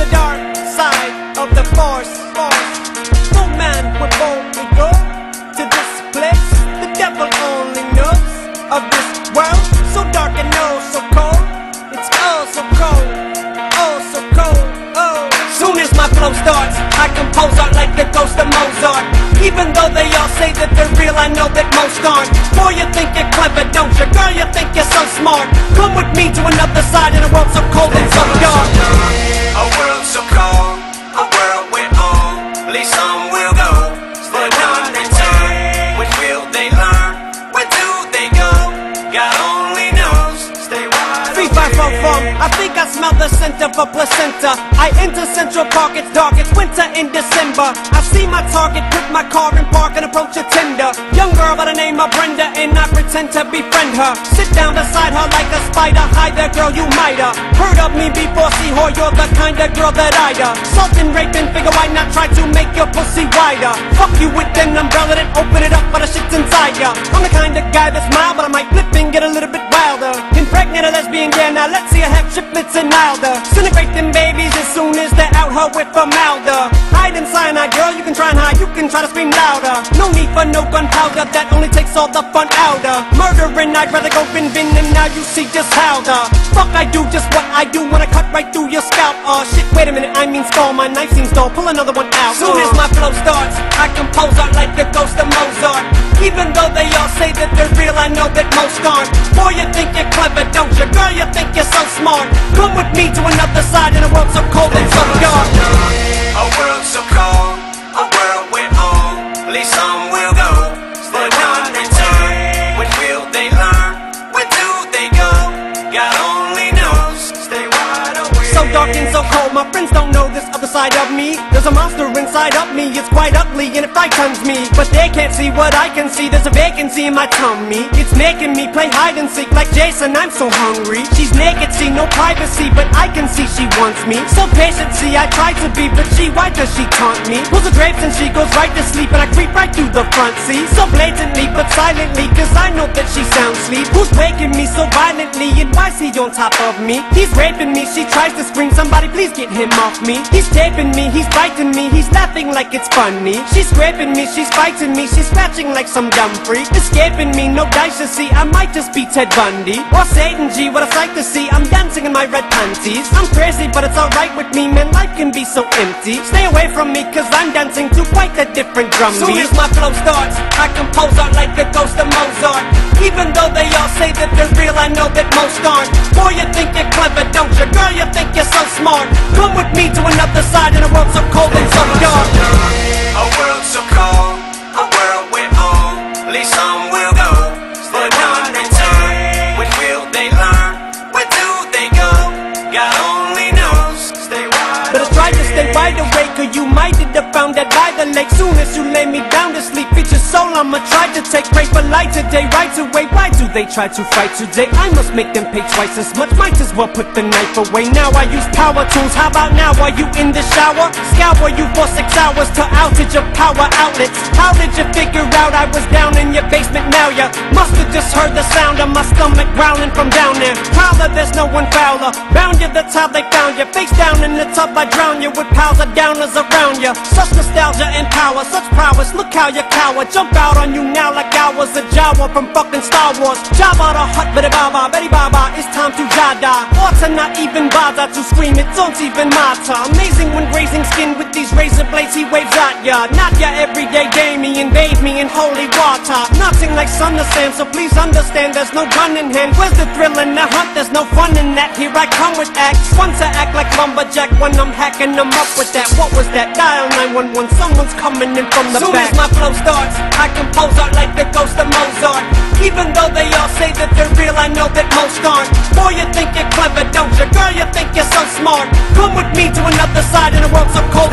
the dark side of the force. force. No man would boldly go to this place. The devil only knows of this world. So dark and oh so cold. It's oh so cold. Oh so cold. Oh. Soon as my flow starts, I compose art like the ghost of Mozart. God only knows. Stay wide Three, five, four, four. I think I smell the scent of a placenta. I enter Central Park, it's dark, it's winter in December. I see my target, put my car in park and approach a tender. Young girl by the name of Brenda, and I pretend to befriend her. Sit down beside her like a spider. Hi there, girl, you might have heard of me before. See, whore, you're the kind of girl that I'd uh, Salt and rape and figure why not try to make your pussy wider. Fuck you with an umbrella, then open it up, but the shit's inside ya. I'm the kind and get a little bit wilder. Impregnate a lesbian, yeah, now let's see her have triplets and milder. Disintegrate them babies as soon as they're out her with a milder. Try to scream louder. No need for no gunpowder, that only takes all the fun out of Murdering, I'd rather go bin bin, and now you see just how the fuck I do just what I do when I cut right through your scalp. Oh shit, wait a minute, I mean stall, my knife seems dull, pull another one out. Soon as my flow starts, I compose art like the ghost of Mozart. Even though they all say that they're real, I know that most aren't. Boy, you think you're clever, don't you? Girl, you think you're so smart. Come with me to another side in a world so cold and so dark. God only knows. Dark and so cold, my friends don't know this other side of me. There's a monster inside of me, it's quite ugly and it frightens me. But they can't see what I can see, there's a vacancy in my tummy. It's making me play hide and seek like Jason, I'm so hungry. She's naked, see no privacy, but I can see she wants me. So patient, see, I try to be, but she, why does she taunt me? Pulls the drapes and she goes right to sleep, and I creep right through the front seat. So blatantly, but silently, cause I know that she sound sleep. Who's waking me so violently, and why's he on top of me? He's raping me, she tries to scream, somebody please get him off me. He's taping me, he's biting me, he's laughing like it's funny. She's scraping me, she's fighting me, she's scratching like some dumb freak. Escaping me, no dice to see, I might just be Ted Bundy. Or Satan G, what a sight to see, I'm dancing in my red panties. I'm crazy, but it's alright with me, man, life can be so empty. Stay away from me, cause I'm dancing to quite a different drum beat. Soon as my flow starts, I compose art like the ghost of Mozart. Even though they all say that they're real, I know that most aren't. Boy, you think you're clever, don't you? Girl, you think you're so smart. Come with me to another side in a world so cold and so dark. A world so cold, a world where only some will go. But none return. When will they learn? Where do they go? God only knows. Stay wide But I tried to stay wide awake, you might have found that by the lake. Soon as you lay me down to sleep, feed your soul, I'ma try to take break for light today, right away. Why do they try to fight today? I must make them pay twice as much. Might as well put the knife away. Now I use power tools. How about now? Are you in the shower? Scour you for six hours to outage your power outlets. How did you figure out I was down in your basement? Now you must have just heard the sound of my stomach growling from down there. Prowler, there's no one fouler. Bound you, that's how they found you. Face down in the tub, I drown you with piles of downers around ya Such nostalgia and power, such prowess. Look how you cower. Jump out on you now like I was a Jawa from fucking Star Wars. Jabba the Hutt, Betty Baba, Betty Baba, it's time to Jada. Or to not even bother to scream, it don't even matter. Amazing when grazing skin with these razor blades he waves at ya. Not your everyday Damien, bathe me in holy water. Nothing like sun to sand, so please understand there's no gun in hand. Where's the thrill in the hunt? There's no fun in that. Here I come with acts. One to act like lumberjack when I'm hacking them up with that. What was that? Dial 911, someone's coming in from the Soon back. as my flow starts, I compose art like the ghost of Mozart. Even though they all say that they're real, I know that most aren't. Boy, you think you're clever, don't you? Girl, you think you're so smart. Come with me to another side in a world so cold